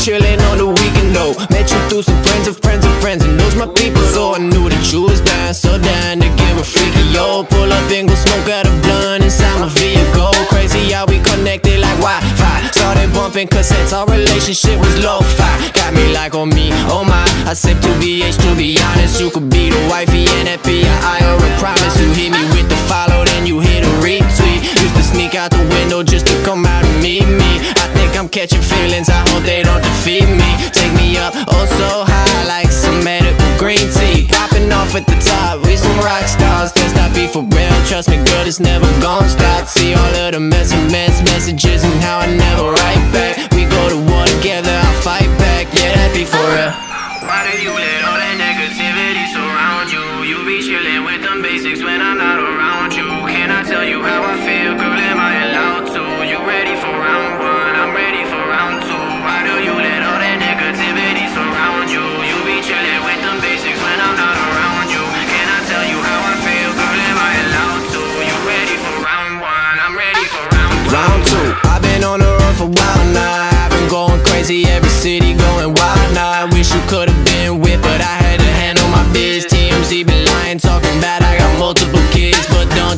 chillin' on the weekend though. Met you through some friends of friends of friends, and those my people. So I knew that you was down, so down to give a freaky yo. Pull up and go smoke out a blunt inside my vehicle. Crazy how we connected like Wi-Fi. Started bumping cassettes, our relationship was lo-fi. Got me like on oh me, oh my. I sip to BH to be honest. You could be the wifey and that window just to come out and meet me. I think I'm catching feelings, I hope they don't defeat me. Take me up, oh so high, like some medical green tea. Popping off at the top, we some rock stars. Let's not be for real, trust me, girl, it's never gonna stop. See all of the messages, messages, and how I never write back. We go to war together, I'll fight back, yeah, that be for real. Why do you let all that negativity surround you? You be chillin' with them basics when I'm not around you. Can I tell you how I feel, girl?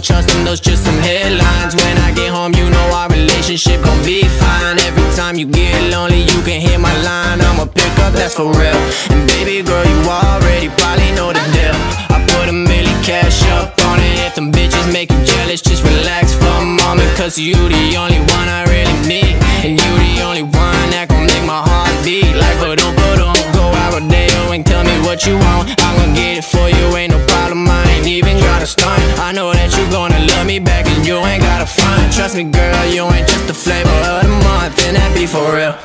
Trust them. Those just some headlines. When I get home, you know our relationship gon' be fine. Every time you get lonely, you can hear my line. I'ma pick up, that's for real. And baby girl, you already probably know the deal. I put a million cash up on it. If them bitches make you jealous, just relax for a moment. Cause you the only one I really need. And you the only one that gon' make my heart beat. Like, but don't, but don't go out rodeo and tell me what you want. I'm gon' get it for you, ain't no problem. I ain't even gotta stunt. I know that you gonna love me back and you ain't gotta front. Trust me, girl, you ain't just the flavor of the month, and that be for real.